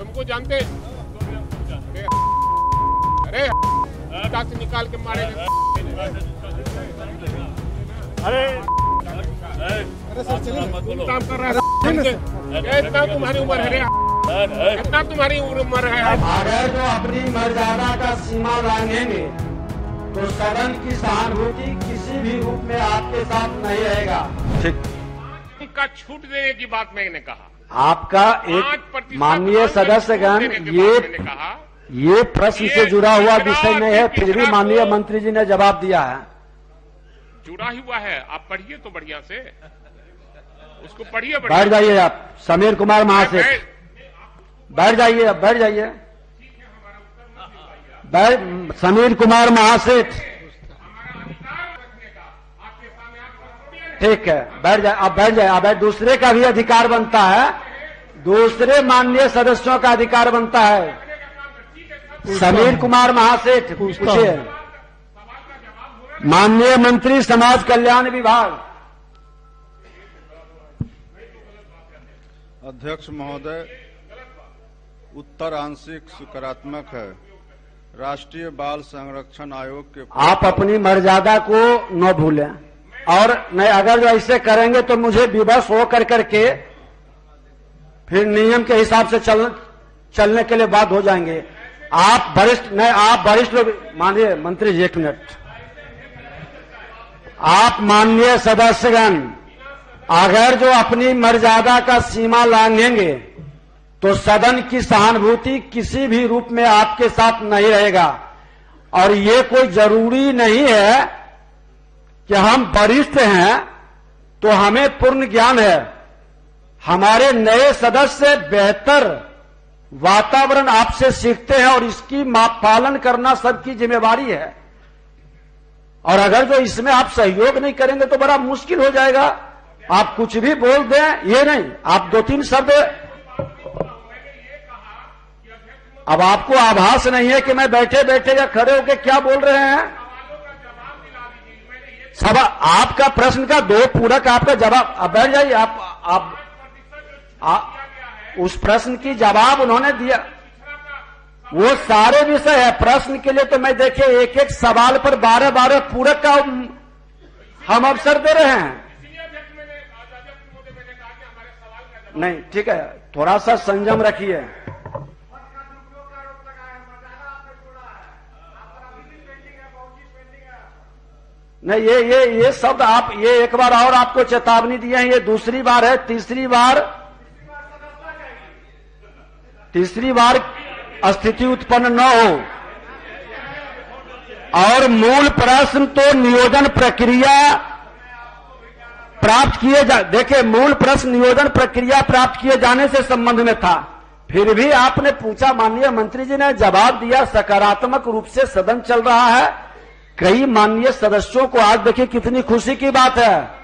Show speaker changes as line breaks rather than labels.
तुमको जानते अरे अरे से निकाल के मारे
अरे
तुम काम कर रहा है इतना तुम्हारी उम्र है रे। कितना तुम्हारी उम्र है।
अगर जो अपनी मर्यादा का सीमा लांघेंगे तो सदन की सहानुभूति किसी भी रूप में आपके साथ नहीं रहेगा।
ठीक।
का छूट देने की बात मैंने कहा।
आपका एक माननीय सदस्यगण ये ये प्रश्न से जुड़ा हुआ विषय नहीं है फिर भी माननीय मंत्री जी ने जवाब दिया है।
जुड़ा हुआ है। आप पढ़िए तो बढ़िया से। उसको पढ़िए
बैठ जाइए आप समीर कुमार महासेठ। बैठ जाइए आप बैठ जाइए। समीर कुमार महासेठ। ठीक है बैठ जाए आप बैठ जाए आप बैठ दूसरे का भी अधिकार बनता है दूसरे माननीय सदस्यों का अधिकार बनता है। समीर कुमार महासेठ पूछिए। माननीय मंत्री समाज कल्याण विभाग।
अध्यक्ष महोदय उत्तर आंशिक सकारात्मक है। राष्ट्रीय बाल संरक्षण आयोग के
आप अपनी मर्यादा को न भूलें। और नहीं अगर जो ऐसे करेंगे तो मुझे विवश हो कर करके फिर नियम के हिसाब से चल, चलने के लिए बाध्य हो जाएँगे। आप वरिष्ठ नहीं आप वरिष्ठ लोग, माननीय मंत्री जी, एक मिनट। आप माननीय सदस्यगण, अगर जो अपनी मर्यादा का सीमा लांघेंगे तो सदन की सहानुभूति किसी भी रूप में आपके साथ नहीं रहेगा। और ये कोई ज़रूरी नहीं है कि हम वरिष्ठ हैं तो हमें पूर्ण ज्ञान है। हमारे नए सदस्य बेहतर वातावरण आपसे सीखते हैं और इसकी मा- पालन करना सबकी जिम्मेवारी है। और अगर जो इसमें आप सहयोग नहीं करेंगे तो बड़ा मुश्किल हो जाएगा। आप कुछ भी बोल दें, ये नहीं, आप दो तीन शब्द। अब आपको आभास नहीं है कि मैं बैठे बैठे या खड़े होकर क्या बोल रहे हैं? सभा आपका प्रश्न का दो पूरक आपका जवाब, अब बैठ जाइए, आप आप उस प्रश्न की जवाब उन्होंने दिया। वो सारे विषय है। प्रश्न के लिए तो मैं देखिए एक एक सवाल पर बारह बारह पूरक का हम अवसर दे रहे हैं। नहीं, ठीक है, थोड़ा सा संयम रखिए। नहीं, ये ये ये शब्द आप, ये एक बार और आपको चेतावनी दिए हैं, ये दूसरी बार है, तीसरी बार तीसरी बार स्थिति उत्पन्न न हो। और मूल प्रश्न तो नियोजन प्रक्रिया प्राप्त किए जा, देखिए, मूल प्रश्न नियोजन प्रक्रिया प्राप्त किए जाने से संबंध में था। फिर भी आपने पूछा, माननीय मंत्री जी ने जवाब दिया, सकारात्मक रूप से सदन चल रहा है। कई माननीय सदस्यों को आज देखिए कितनी खुशी की बात है।